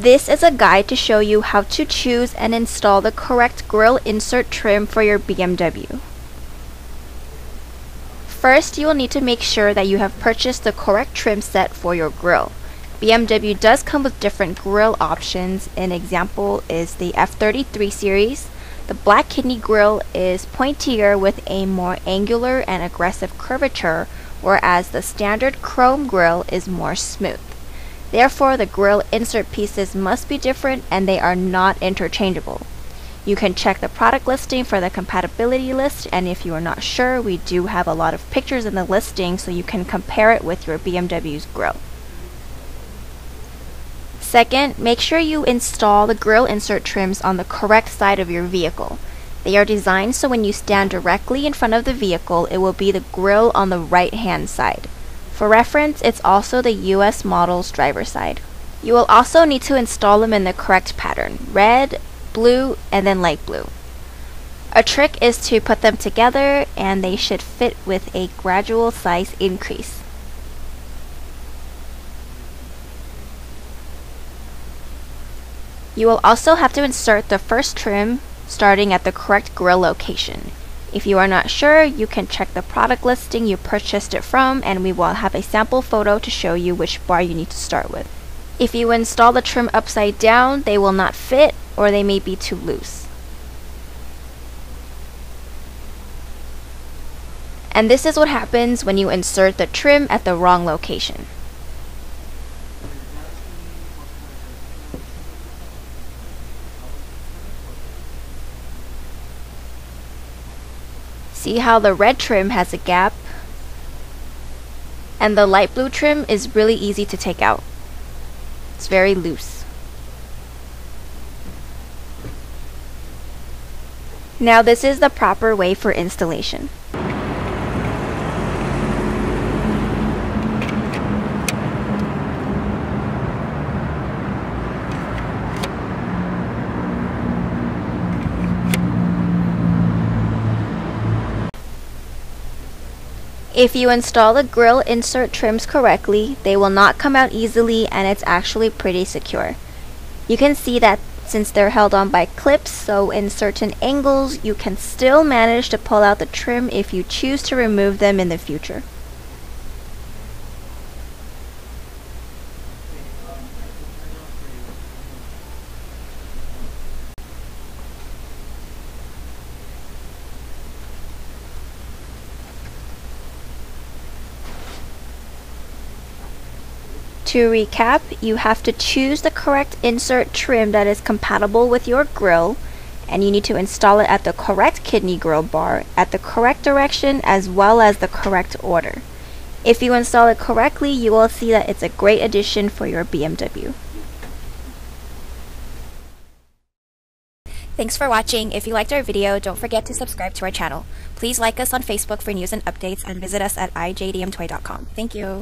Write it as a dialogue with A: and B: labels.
A: This is a guide to show you how to choose and install the correct grill insert trim for your BMW. First, you will need to make sure that you have purchased the correct trim set for your grill. BMW does come with different grill options. An example is the F33 series. The black kidney grill is pointier with a more angular and aggressive curvature, whereas the standard chrome grill is more smooth. Therefore, the grill insert pieces must be different and they are not interchangeable. You can check the product listing for the compatibility list and if you are not sure, we do have a lot of pictures in the listing so you can compare it with your BMW's grill. Second, make sure you install the grill insert trims on the correct side of your vehicle. They are designed so when you stand directly in front of the vehicle, it will be the grill on the right hand side. For reference, it's also the US model's driver side. You will also need to install them in the correct pattern, red, blue, and then light blue. A trick is to put them together and they should fit with a gradual size increase. You will also have to insert the first trim starting at the correct grill location. If you are not sure, you can check the product listing you purchased it from and we will have a sample photo to show you which bar you need to start with. If you install the trim upside down, they will not fit or they may be too loose. And this is what happens when you insert the trim at the wrong location. See how the red trim has a gap? And the light blue trim is really easy to take out. It's very loose. Now this is the proper way for installation. If you install the grill insert trims correctly, they will not come out easily and it's actually pretty secure. You can see that since they're held on by clips, so in certain angles, you can still manage to pull out the trim if you choose to remove them in the future. To recap, you have to choose the correct insert trim that is compatible with your grill and you need to install it at the correct kidney grill bar, at the correct direction, as well as the correct order. If you install it correctly, you will see that it's a great addition for your BMW. Thanks for watching. If you liked our video, don't forget to subscribe to our channel. Please like us on Facebook for news and updates and visit us at ijdmtoy.com. Thank you.